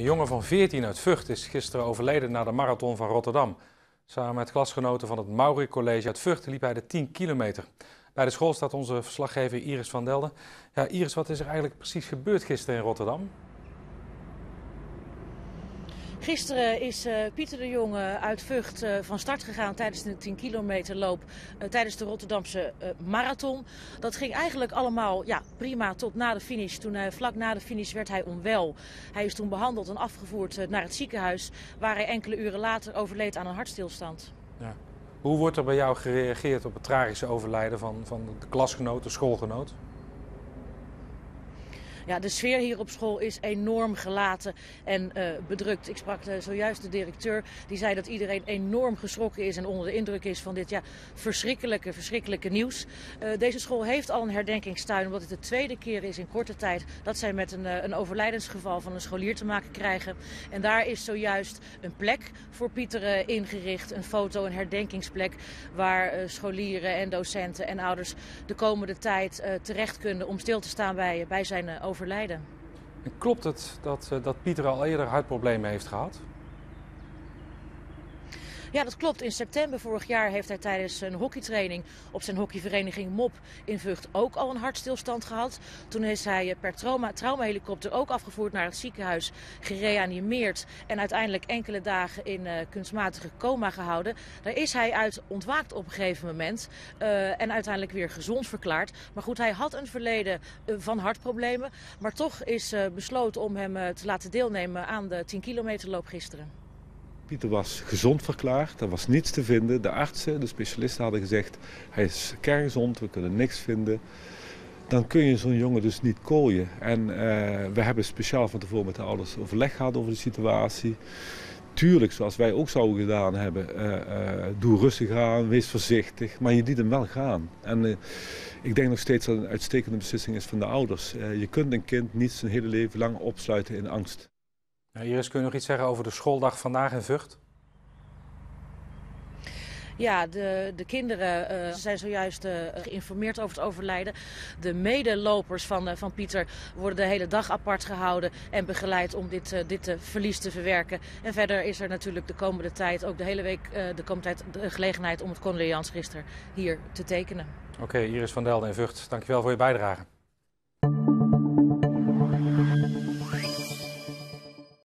Een jongen van 14 uit Vught is gisteren overleden na de marathon van Rotterdam. Samen met klasgenoten van het Maury College uit Vught liep hij de 10 kilometer. Bij de school staat onze verslaggever Iris van Delden. Ja, Iris, wat is er eigenlijk precies gebeurd gisteren in Rotterdam? Gisteren is uh, Pieter de Jonge uit Vught uh, van start gegaan tijdens de 10 kilometer loop uh, tijdens de Rotterdamse marathon. Dat ging eigenlijk allemaal ja, prima tot na de finish. Toen vlak na de finish werd hij onwel. Hij is toen behandeld en afgevoerd naar het ziekenhuis waar hij enkele uren later overleed aan een hartstilstand. Ja. Hoe wordt er bij jou gereageerd op het tragische overlijden van, van de klasgenoot, de schoolgenoot? Ja, de sfeer hier op school is enorm gelaten en uh, bedrukt. Ik sprak uh, zojuist de directeur. Die zei dat iedereen enorm geschrokken is en onder de indruk is van dit ja, verschrikkelijke, verschrikkelijke nieuws. Uh, deze school heeft al een herdenkingstuin omdat het de tweede keer is in korte tijd dat zij met een, een overlijdensgeval van een scholier te maken krijgen. En daar is zojuist een plek voor Pieter ingericht. Een foto, een herdenkingsplek waar scholieren en docenten en ouders de komende tijd terecht kunnen om stil te staan bij, bij zijn overlijden En klopt het dat, eh, dat Pieter al eerder hartproblemen heeft gehad? Ja, dat klopt. In september vorig jaar heeft hij tijdens een hockeytraining op zijn hockeyvereniging MOP in Vught ook al een hartstilstand gehad. Toen is hij per trauma, traumahelikopter ook afgevoerd naar het ziekenhuis, gereanimeerd en uiteindelijk enkele dagen in uh, kunstmatige coma gehouden. Daar is hij uit ontwaakt op een gegeven moment uh, en uiteindelijk weer gezond verklaard. Maar goed, hij had een verleden uh, van hartproblemen, maar toch is besloten om hem te laten deelnemen aan de 10 kilometer loop gisteren. Pieter was gezond verklaard, er was niets te vinden. De artsen, de specialisten hadden gezegd, hij is kerngezond, we kunnen niks vinden. Dan kun je zo'n jongen dus niet kooien. En uh, we hebben speciaal van tevoren met de ouders overleg gehad over de situatie. Tuurlijk, zoals wij ook zouden gedaan hebben, uh, uh, doe rustig aan, wees voorzichtig, maar je liet hem wel gaan. En ik denk nog steeds dat het een uitstekende beslissing is van de ouders. je kunt een kind niet zijn hele leven lang opsluiten in angst. Iris, kun je nog iets zeggen over de schooldag vandaag in Vught? Ja, de, de kinderen uh, zijn zojuist uh, geïnformeerd over het overlijden. De medelopers van, uh, van Pieter worden de hele dag apart gehouden en begeleid om dit, dit verlies te verwerken. En verder is er natuurlijk de komende tijd, ook de hele week, de komende tijd, de gelegenheid om het condoleansregister hier te tekenen. Oké, okay, Iris van Delden in Vught, dankjewel voor je bijdrage.